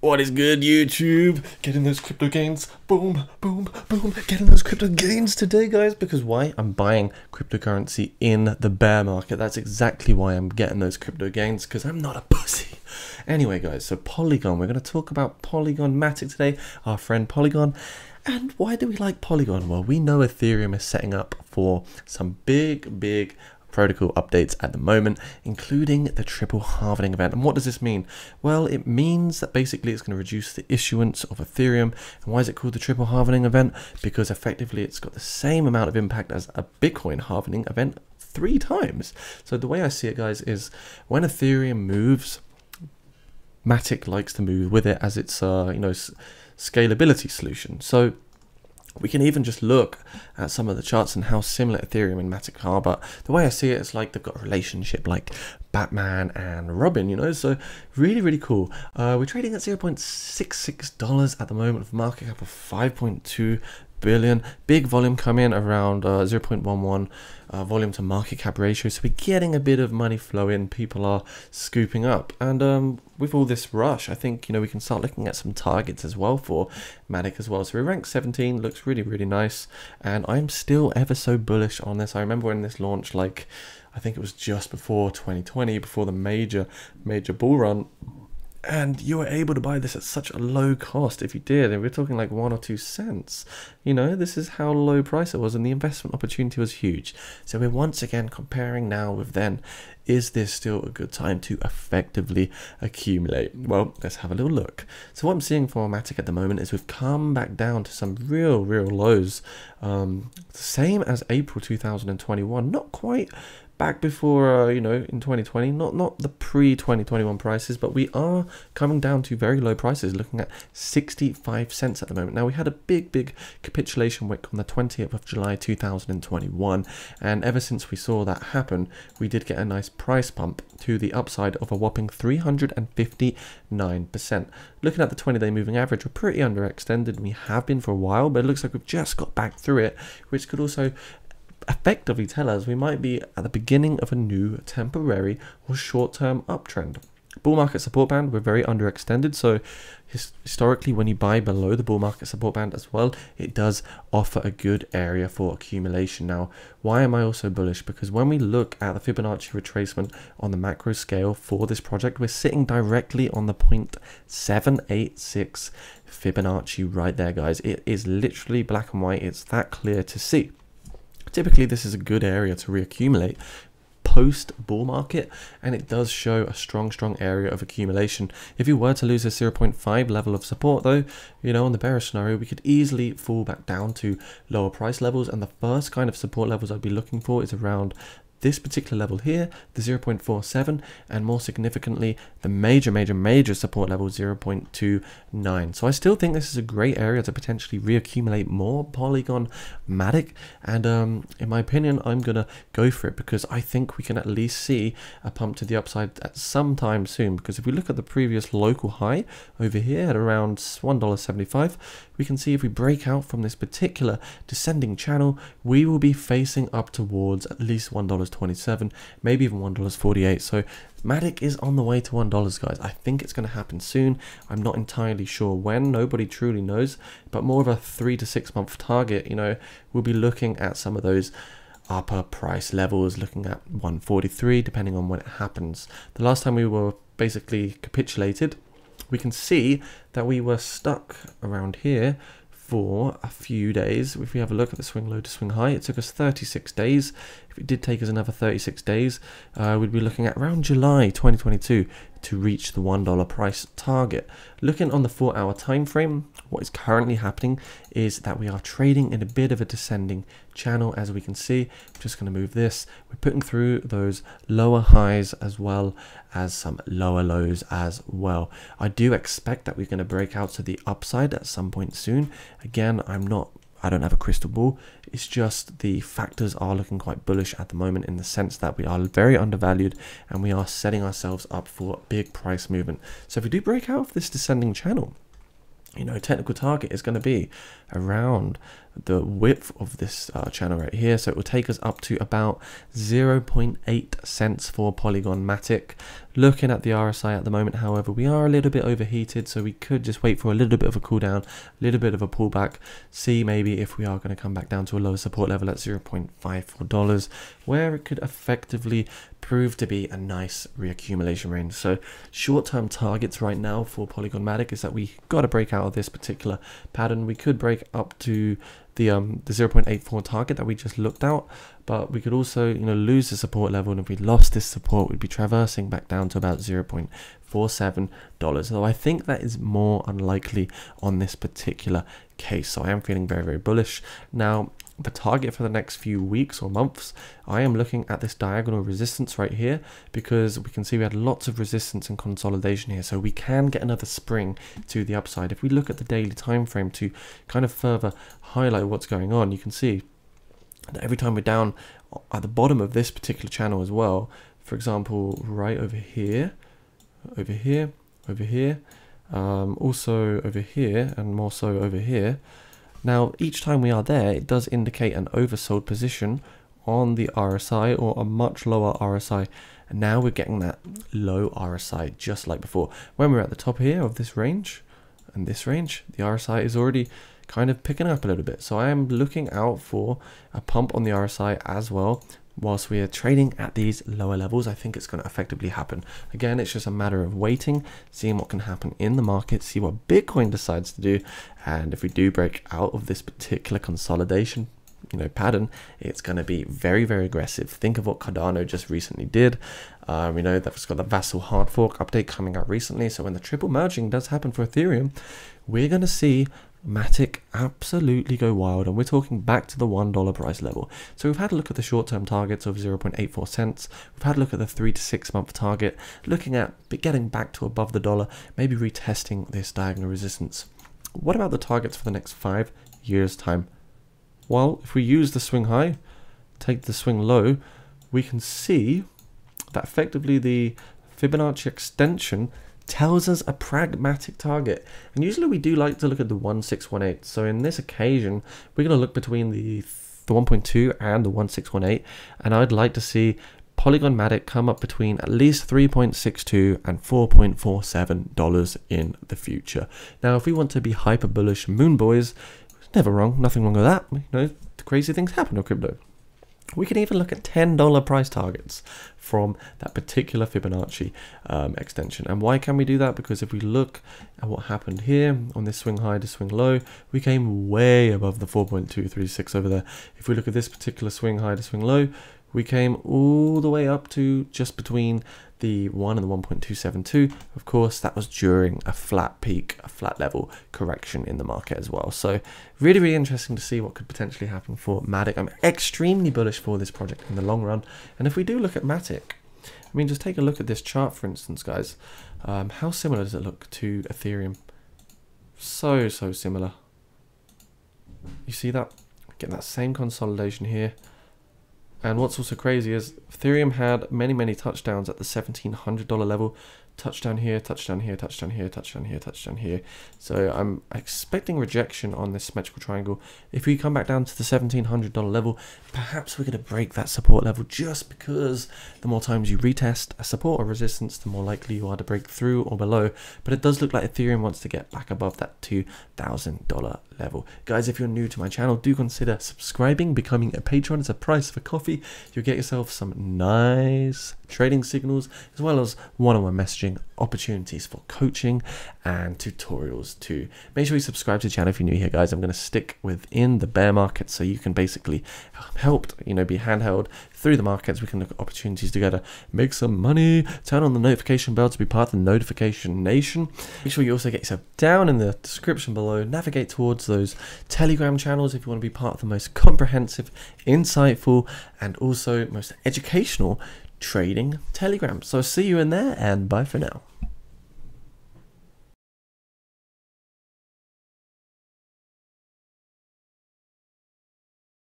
What is good, YouTube? Getting those crypto gains. Boom, boom, boom. Getting those crypto gains today, guys. Because why? I'm buying cryptocurrency in the bear market. That's exactly why I'm getting those crypto gains. Because I'm not a pussy. Anyway, guys, so Polygon. We're going to talk about Polygon Matic today. Our friend Polygon. And why do we like Polygon? Well, we know Ethereum is setting up for some big, big protocol updates at the moment, including the triple halving event. And what does this mean? Well, it means that basically it's going to reduce the issuance of Ethereum. And why is it called the triple halving event? Because effectively it's got the same amount of impact as a Bitcoin halving event three times. So the way I see it, guys, is when Ethereum moves, Matic likes to move with it as its, uh, you know, scalability solution. So we can even just look at some of the charts and how similar Ethereum and Matic are. But the way I see it, it's like they've got a relationship like Batman and Robin, you know. So really, really cool. Uh, we're trading at $0.66 at the moment with market cap of 5.2 billion. Big volume coming in around uh, 0.11 uh, volume to market cap ratio. So we're getting a bit of money flow in. People are scooping up. And um, with all this rush, I think, you know, we can start looking at some targets as well for Matic as well. So we're ranked 17, looks really, really nice. And I'm still ever so bullish on this. I remember when this launched, like, I think it was just before 2020, before the major, major bull run and you were able to buy this at such a low cost if you did and we're talking like one or two cents. You know this is how low price it was and the investment opportunity was huge. So we're once again comparing now with then. Is this still a good time to effectively accumulate? Well let's have a little look. So what i'm seeing for matic at the moment is we've come back down to some real real lows um same as april 2021 not quite back before uh, you know in 2020 not not the pre 2021 prices but we are coming down to very low prices looking at 65 cents at the moment. Now we had a big big capitulation wick on the 20th of july 2021 and ever since we saw that happen we did get a nice price pump to the upside of a whopping 359 percent. Looking at the 20 day moving average we're pretty underextended. We have been for a while but it looks like we've just got back through it which could also effectively tell us we might be at the beginning of a new temporary or short-term uptrend. Bull market support band, we're very underextended, so his historically when you buy below the bull market support band as well, it does offer a good area for accumulation. Now, why am I also bullish? Because when we look at the Fibonacci retracement on the macro scale for this project, we're sitting directly on the 0.786 Fibonacci right there, guys. It is literally black and white. It's that clear to see. Typically, this is a good area to reaccumulate post bull market and it does show a strong strong area of accumulation. If you were to lose a 0.5 level of support though you know on the bearish scenario we could easily fall back down to lower price levels and the first kind of support levels i'd be looking for is around this particular level here, the 0.47, and more significantly, the major, major, major support level 0.29. So I still think this is a great area to potentially reaccumulate more Polygon Matic, and um, in my opinion, I'm gonna go for it because I think we can at least see a pump to the upside at some time soon. Because if we look at the previous local high over here at around $1.75, we can see if we break out from this particular descending channel, we will be facing up towards at least $1.27, maybe even $1.48. So Matic is on the way to $1, guys. I think it's going to happen soon. I'm not entirely sure when. Nobody truly knows, but more of a three to six month target. You know, we'll be looking at some of those upper price levels, looking at 143, depending on when it happens. The last time we were basically capitulated we can see that we were stuck around here for a few days. If we have a look at the swing low to swing high, it took us 36 days. If it did take us another 36 days, uh, we'd be looking at around July 2022 to reach the $1 price target. Looking on the four hour time frame, what is currently happening is that we are trading in a bit of a descending channel as we can see. I'm just going to move this. We're putting through those lower highs as well as some lower lows as well. I do expect that we're going to break out to the upside at some point soon. Again, I'm not I don't have a crystal ball. It's just the factors are looking quite bullish at the moment in the sense that we are very undervalued and we are setting ourselves up for big price movement. So if we do break out of this descending channel, you know technical target is going to be around the width of this uh, channel right here. So it will take us up to about 0.8 cents for polygon matic. Looking at the rsi at the moment however we are a little bit overheated so we could just wait for a little bit of a cool down a little bit of a pullback see maybe if we are going to come back down to a lower support level at 0.54 dollars where it could effectively prove to be a nice reaccumulation range. So short-term targets right now for polygon matic is that we got to break out of this particular pattern. We could break up to the um the 0.84 target that we just looked out but we could also you know lose the support level and if we lost this support we'd be traversing back down to about 0.47 dollars. So i think that is more unlikely on this particular case. So i am feeling very very bullish. Now the target for the next few weeks or months, I am looking at this diagonal resistance right here because we can see we had lots of resistance and consolidation here. So we can get another spring to the upside. If we look at the daily time frame to kind of further highlight what's going on, you can see that every time we're down at the bottom of this particular channel as well, for example, right over here, over here, over here, um, also over here, and more so over here, now, each time we are there, it does indicate an oversold position on the RSI or a much lower RSI. And now we're getting that low RSI just like before. When we're at the top here of this range and this range, the RSI is already kind of picking up a little bit. So I am looking out for a pump on the RSI as well whilst we are trading at these lower levels, I think it's going to effectively happen. Again, it's just a matter of waiting, seeing what can happen in the market, see what Bitcoin decides to do, and if we do break out of this particular consolidation you know pattern it's going to be very very aggressive. Think of what cardano just recently did. Um, you know that it's got the Vasil hard fork update coming out recently. So when the triple merging does happen for ethereum we're going to see Matic absolutely go wild, and we're talking back to the $1 price level. So we've had a look at the short-term targets of 0.84 cents. We've had a look at the three to six month target, looking at but getting back to above the dollar, maybe retesting this diagonal resistance. What about the targets for the next five years' time? Well, if we use the swing high, take the swing low, we can see that effectively the Fibonacci extension tells us a pragmatic target. And usually we do like to look at the 1618. So in this occasion, we're going to look between the, the 1.2 and the 1618. And I'd like to see Polygon Matic come up between at least 3.62 and 4.47 dollars in the future. Now, if we want to be hyper bullish moon boys, never wrong, nothing wrong with that. You know, crazy things happen in crypto. We can even look at $10 price targets from that particular Fibonacci um, extension. And why can we do that? Because if we look at what happened here on this swing high to swing low, we came way above the 4.236 over there. If we look at this particular swing high to swing low, we came all the way up to just between the 1 and the 1.272. Of course, that was during a flat peak, a flat level correction in the market as well. So really, really interesting to see what could potentially happen for Matic. I'm extremely bullish for this project in the long run. And if we do look at Matic, I mean, just take a look at this chart, for instance, guys. Um, how similar does it look to Ethereum? So, so similar. You see that? Getting that same consolidation here. And what's also crazy is Ethereum had many, many touchdowns at the $1,700 level touchdown here, touchdown here, touchdown here, touchdown here, touchdown here. So I'm expecting rejection on this symmetrical triangle. If we come back down to the $1,700 level, perhaps we're going to break that support level just because the more times you retest a support or resistance, the more likely you are to break through or below. But it does look like Ethereum wants to get back above that $2,000 level. Guys, if you're new to my channel, do consider subscribing, becoming a patron. It's a price for coffee. You'll get yourself some nice trading signals, as well as one-on-one messaging opportunities for coaching and tutorials too. Make sure you subscribe to the channel if you're new here, guys. I'm going to stick within the bear market so you can basically help, you know, be handheld through the markets. We can look at opportunities together, make some money, turn on the notification bell to be part of the notification nation. Make sure you also get yourself down in the description below, navigate towards those Telegram channels if you want to be part of the most comprehensive, insightful, and also most educational trading Telegram. So see you in there and bye for now.